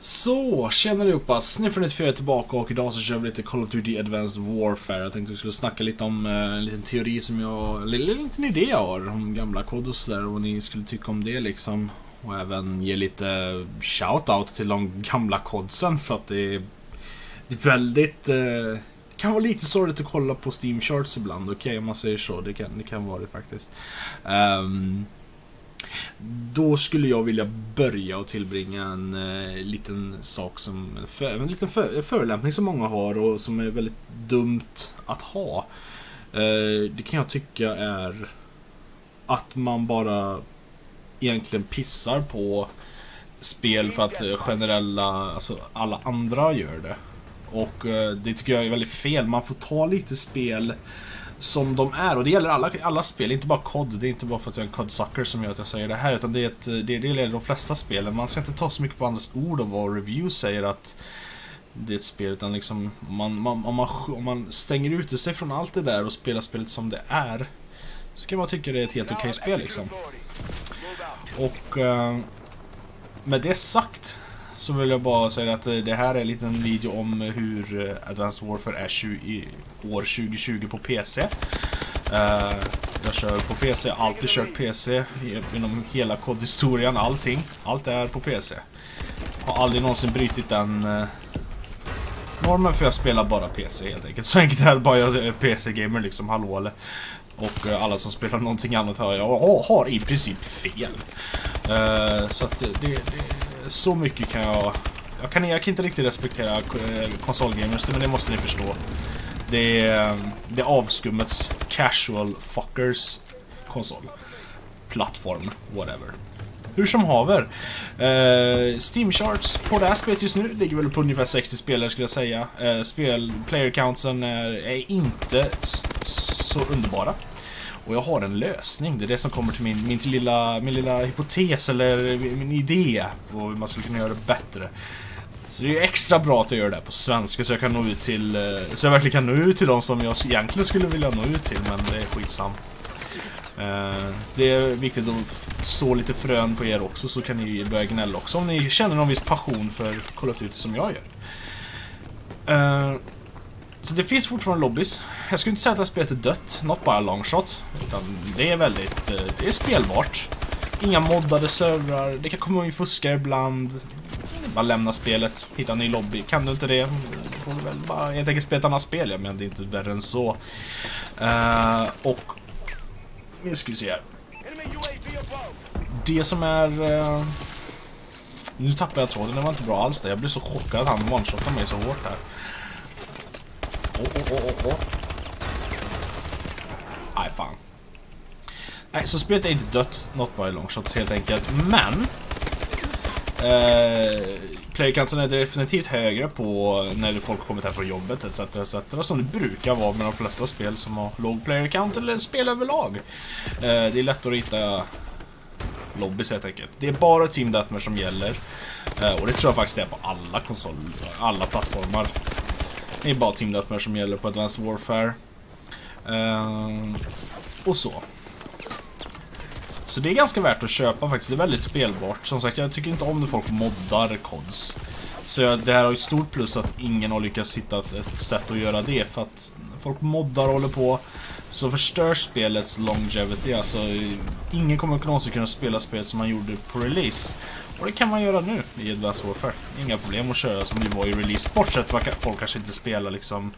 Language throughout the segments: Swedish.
Så, tjena allihopa! Sniffer94 är tillbaka och idag så kör vi lite Call of Duty Advanced Warfare. Jag tänkte vi skulle snacka lite om eh, en liten teori som jag, Eller en liten idé jag har om gamla kod och sådär och vad ni skulle tycka om det liksom. Och även ge lite shout-out till de gamla kodsen för att det är, det är väldigt... Eh, det kan vara lite sorgligt att kolla på Steam Charts ibland, okej okay, om man säger så. Det kan, det kan vara det faktiskt. Um, då skulle jag vilja börja och tillbringa en eh, liten sak som för, en liten för, förolämpning som många har och som är väldigt dumt att ha. Eh, det kan jag tycka är att man bara egentligen pissar på spel för att eh, generella, alltså alla andra gör det. Och eh, det tycker jag är väldigt fel. Man får ta lite spel som de är. Och det gäller alla, alla spel, inte bara COD. Det är inte bara för att jag är en COD-sucker som gör att jag säger det här. Utan det, är ett, det, det gäller de flesta spelen. Man ska inte ta så mycket på andras ord och vad review säger att det är ett spel. Utan liksom, man, man, om, man, om man stänger ute sig från allt det där och spelar spelet som det är. Så kan man tycka det är ett helt okej okay spel liksom. Och uh, med det sagt så vill jag bara säga att eh, det här är en liten video om eh, hur eh, Advanced Warfare är 20, år 2020 på PC. Uh, jag kör på PC, alltid kört PC genom hela kodhistorien, allting. Allt är på PC. Har aldrig någonsin brytit den uh, normen för jag spelar bara PC helt enkelt. Så enkelt är det bara jag är PC-gamer liksom, hallå eller. Och uh, alla som spelar någonting annat har, jag har i princip fel. så att det, det så mycket kan jag... Jag kan, jag kan inte riktigt respektera eh, konsolgamers, men det måste ni förstå. Det är, eh, det är avskummets casual fuckers konsol. Plattform, whatever. Hur som haver. Uh, Steam charts på det här spelet just nu ligger väl på ungefär 60 spelare skulle jag säga. Uh, spel, player countsen är, är inte så underbara. Och jag har en lösning. Det är det som kommer till min, min, till lilla, min lilla hypotes eller min idé på hur man skulle kunna göra det bättre. Så det är extra bra att jag gör det här på svenska så jag kan nå ut till eh, Så jag verkligen kan nå ut till de som jag egentligen skulle vilja nå ut till men det är skitsamt. Eh, det är viktigt att så lite frön på er också så kan ni börja gnälla också om ni känner någon viss passion för Call of Duty som jag gör. Eh, så det finns fortfarande lobbys. Jag skulle inte säga att det här spelet är dött, not bara long shot. Utan det är väldigt, eh, det är spelbart. Inga moddade servrar, det kan komma in fuskare ibland. Bara lämna spelet, hitta en ny lobby. Kan du inte det, får du väl bara helt enkelt spela ett annat spel. Jag menar det är inte värre än så. Uh, och... Nu ska vi se här. Det som är... Uh, nu tappade jag tråden, det var inte bra alls det. Jag blev så chockad att han one mig så hårt här. Åh, åh, åh, åh. Nej, fan. Nej, så spelet är inte dött, något by i longshots helt enkelt. Men... Eh, Playerkanten är definitivt högre på när folk kommer hem från jobbet etc, etc. Som det brukar vara med de flesta spel som har låg player count eller spel överlag. Eh, det är lättare att hitta lobbys helt enkelt. Det är bara Team Deathmatch som gäller. Eh, och det tror jag faktiskt är på alla konsoler, alla plattformar. Det är bara Team Deathmatch som gäller på Advanced Warfare. Uh, och så. Så det är ganska värt att köpa faktiskt. Det är väldigt spelbart. Som sagt, jag tycker inte om när folk moddar kods. Så jag, det här har ett stort plus att ingen har lyckats hitta ett, ett sätt att göra det. För att folk moddar och håller på så förstörs spelets longevity. Alltså, ingen kommer någonsin kunna spela spelet som man gjorde på release. Och det kan man göra nu i Advanced Warfare. Inga problem att köra som det var i release. Bortsett från att folk kanske inte spelar liksom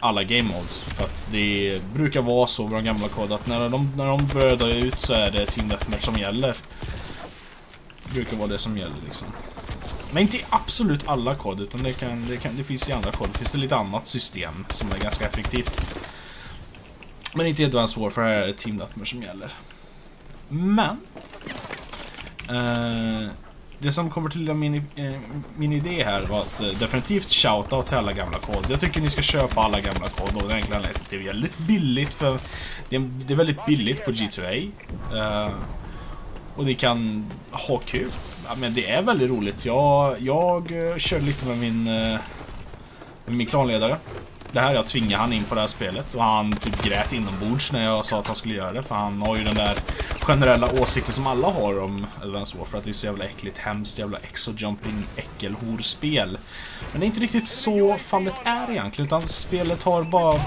alla game modes. För att det brukar vara så med de gamla kod att när de, när de börjar dö ut så är det Team Deathmatch som gäller. Det brukar vara det som gäller liksom. Men inte i absolut alla kod utan det, kan, det, kan, det finns i andra kod. Det finns det lite annat system som är ganska effektivt. Men inte i Advanced Warfare, här är det Team Deathmatch som gäller. Men Eh, det som kommer till min, eh, min idé här var att eh, definitivt shoutout till alla gamla kod. Jag tycker ni ska köpa alla gamla kod och det enkla anledningen det är väldigt billigt för det är, det är väldigt billigt på G2A. Eh, och ni kan ha kul. Ja, men det är väldigt roligt. Jag, jag eh, körde lite med min, eh, med min klanledare. Det här jag tvingade han in på det här spelet och han typ grät inombords när jag sa att han skulle göra det för han har ju den där generella åsikter som alla har om Advanced Warfare. Att det är så jävla äckligt, hemskt, jävla exojumping, äckelhorspel. Men det är inte riktigt så fallet är egentligen. Utan spelet har bara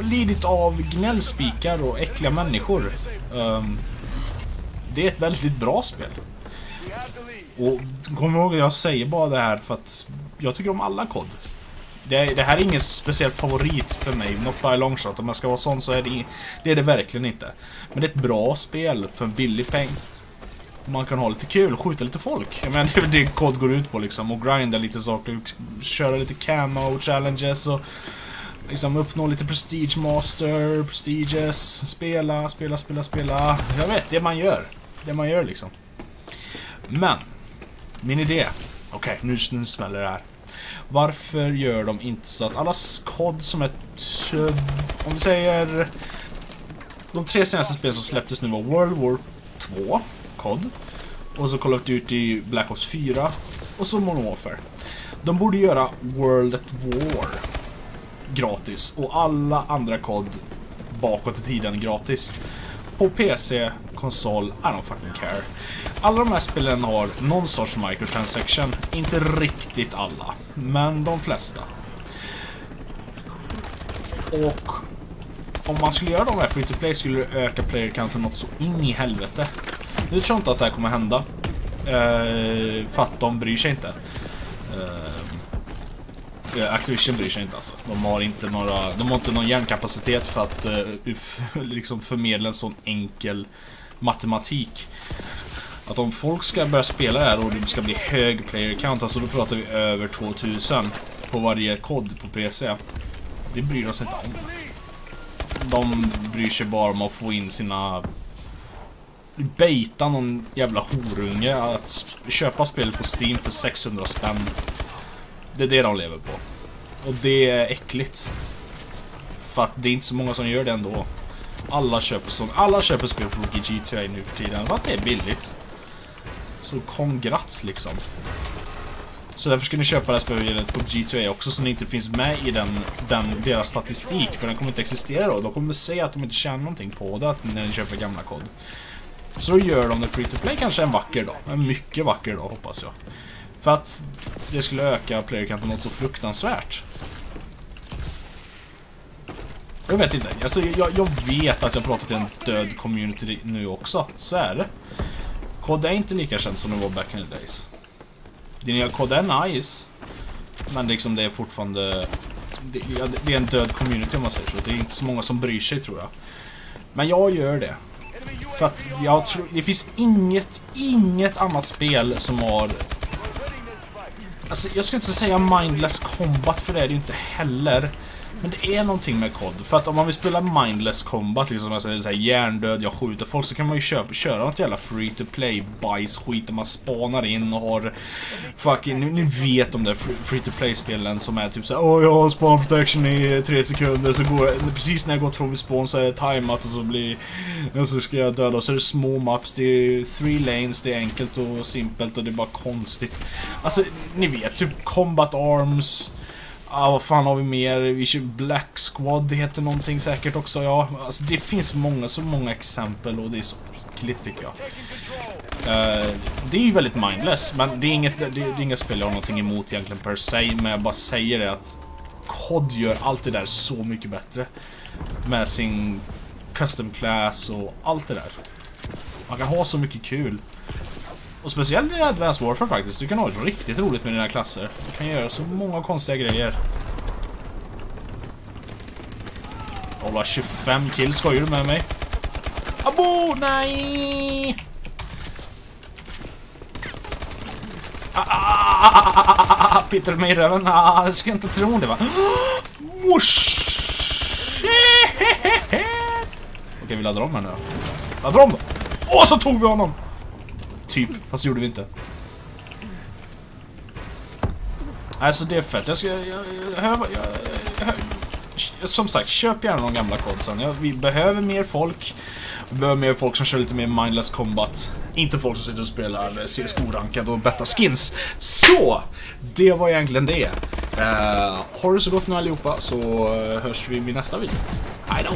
lidit av gnällspikar och äckliga människor. Um, det är ett väldigt bra spel. Och kom ihåg att jag säger bara det här för att jag tycker om alla kod. Det, det, här är ingen speciell favorit för mig, not by long shot. Om jag ska vara sån så är det, det är det verkligen inte. Men det är ett bra spel för en billig peng. Man kan ha lite kul, skjuta lite folk. Jag menar, det är det kod går ut på liksom. Och grinda lite saker, köra lite camo, challenges och liksom uppnå lite prestige master, prestiges, spela, spela, spela, spela. Jag vet, det man gör. Det man gör liksom. Men, min idé. Okej, okay, nu, nu smäller det här. Varför gör de inte så att alla kod som är... Om vi säger... De tre senaste spelen som släpptes nu var World War 2, kod. Och så Call of Duty Black Ops 4. Och så Modern Warfare. De borde göra World at War gratis. Och alla andra kod bakåt i tiden gratis. På PC, konsol, I don't fucking care. Alla de här spelen har någon sorts microtransaction. Inte riktigt alla, men de flesta. Och om man skulle göra de här free to play skulle det öka player counten något så in i helvete. Nu tror jag inte att det här kommer hända. Uh, för att de bryr sig inte. Uh, Activision bryr sig inte alltså. De har inte några, de har inte någon hjärnkapacitet för att uh, liksom förmedla en sån enkel matematik. Att om folk ska börja spela det här och det ska bli hög player count, alltså då pratar vi över 2000 på varje kod på PC. Det bryr de sig inte om. De bryr sig bara om att få in sina... Bejta någon jävla horunge att köpa spelet på Steam för 600 spänn. Det är det de lever på. Och det är äckligt. För att det är inte så många som gör det ändå. Alla köper, sånt. alla köper spel på GTA nu för tiden för att det är billigt. Så kongrats liksom. Så därför ska ni köpa det här spelet på GTA också så ni inte finns med i den, den, deras statistik. För den kommer inte existera då. De kommer säga att de inte tjänar någonting på det när ni köper gamla kod. Så då gör de det free to play kanske en vacker dag. En mycket vacker dag hoppas jag. För att det skulle öka playerkanten något så fruktansvärt. Jag vet inte. Alltså, jag, jag vet att jag pratat till en död community nu också. Så är det. KD är inte lika känt som det var back in the days. Det nya KD är nice. Men liksom det är fortfarande... Det, det är en död community om man säger så. Det är inte så många som bryr sig tror jag. Men jag gör det. För att jag tror... Det finns inget, inget annat spel som har... Alltså jag ska inte säga mindless combat för det är det ju inte heller. Men det är någonting med kod. För att om man vill spela mindless combat, liksom jag säger, så här, hjärndöd, jag skjuter folk, så kan man ju köpa, köra något jävla free to play bajsskit där man spanar in och har fucking, ni, ni vet de där free to play spelen som är typ såhär Åh jag har spawn protection i tre sekunder så går jag, precis när jag gått från spawn så är det timat och så blir, och så ska jag döda och så är det små maps, det är three lanes, det är enkelt och simpelt och det är bara konstigt. Alltså, ni vet typ combat arms Ja, vad fan har vi mer? Vi kör Black Squad, heter någonting säkert också, ja. Alltså det finns många, så många exempel och det är så äckligt tycker jag. Uh, det är ju väldigt mindless, men det är inget, det, det är inget spel jag har någonting emot egentligen per se, men jag bara säger det att COD gör allt det där så mycket bättre. Med sin custom class och allt det där. Man kan ha så mycket kul. Och speciellt i Advanced Warfare faktiskt. Du kan ha det riktigt roligt med dina klasser. Du kan göra så många konstiga grejer. Hålla 25 kills, skojar du med mig? Abo! Nej! Ah, ah, ah, Peter mig i röven. Ah, det ska jag inte tro det va? Whoosh! Okej, vi laddar om här nu då. Laddar om då! Åh, så tog vi honom! Typ, fast det gjorde vi inte. Alltså det är fett. Jag ska... Jag, jag, jag, jag, som sagt, köp gärna de gamla kodsen. Vi behöver mer folk. Vi behöver mer folk som kör lite mer mindless combat. Inte folk som sitter och spelar CSGO-rankad och betta skins. Så! Det var egentligen det. Eh, uh, har det så gott nu allihopa så eh, hörs vi vid nästa video. Hejdå!